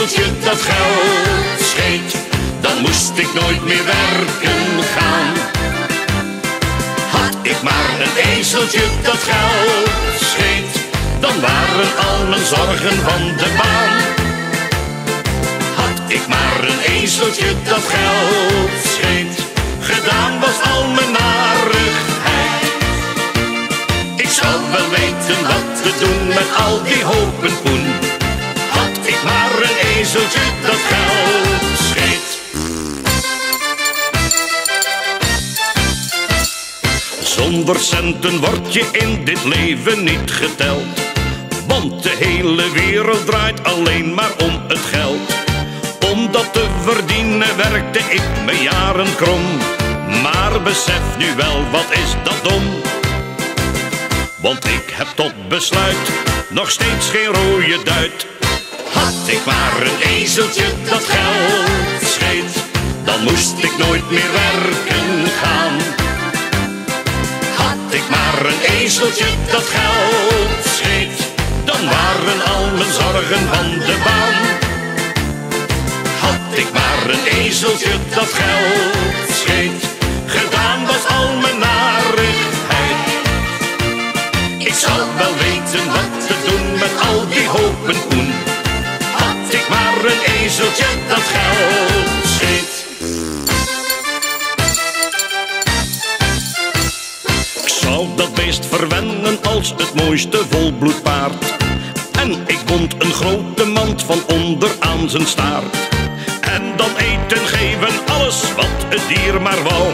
dat geld scheet, dan moest ik nooit meer werken gaan. Had ik maar een ezeltje dat geld scheet, dan waren al mijn zorgen van de baan. Had ik maar een ezeltje dat geld scheet, gedaan was al mijn narigheid. Ik zou wel weten wat te doen met al die hopen poen. Had ik maar een ezeltje dat geld. Zonder centen word je in dit leven niet geteld. Want de hele wereld draait alleen maar om het geld. Om dat te verdienen werkte ik me jaren krom. Maar besef nu wel, wat is dat dom? Want ik heb tot besluit nog steeds geen rode duit. Had ik maar een ezeltje dat geld scheet, dan moest ik nooit meer werken gaan. Had ik maar een ezeltje dat geld scheet, dan waren al mijn zorgen van de baan. Had ik maar een ezeltje dat geld scheet, gedaan was al mijn narigheid. Ik zou wel weten wat te doen met al die hopen poen. Maar een ezeltje dat geld scheet. Ik zou dat beest verwennen als het mooiste volbloedpaard. En ik bond een grote mand van onder aan zijn staart. En dan eten geven alles wat het dier maar wou.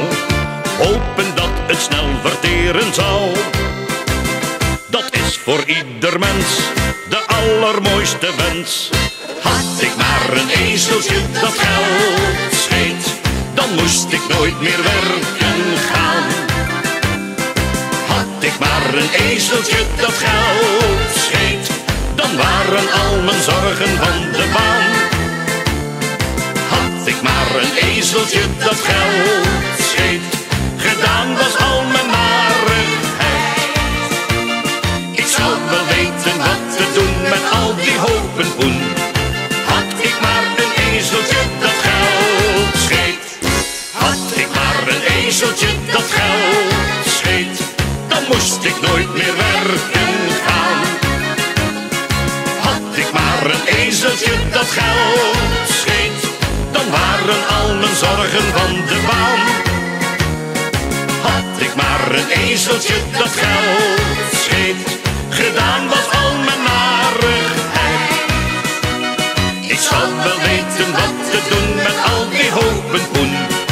Hopen dat het snel verteren zou. Dat is voor ieder mens de allermooiste wens. Had ik maar een ezeltje dat geld scheet, dan moest ik nooit meer werken gaan. Had ik maar een ezeltje dat geld scheet, dan waren al mijn zorgen van de baan. Had ik maar een ezeltje dat geld scheet, gedaan was al mijn narigheid. Ik zou wel weten wat te doen met al die hopen poen. Ezeltje dat geld scheet. Dan moest ik nooit meer werken gaan. Had ik maar een ezeltje dat geld scheet. Dan waren al mijn zorgen van de baan. Had ik maar een ezeltje dat geld scheet, gedaan was al mijn narigheid. Ik zou wel weten wat te doen met al die hopen poen.